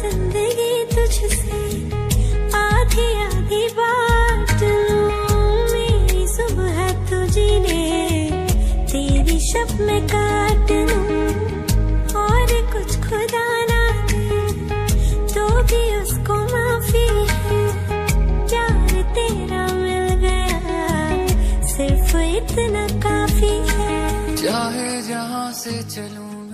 ज़िंदगी तुझसे आधी आधी बात मेरी सुबह तुझे ने तेरी शब में काट लूँ। और कुछ खुदा ना दे तो भी उसको माफ़ी है। प्यार तेरा मिल गया, सिर्फ़ इतना काफ़ी है। चाहे जहाँ से चलूँ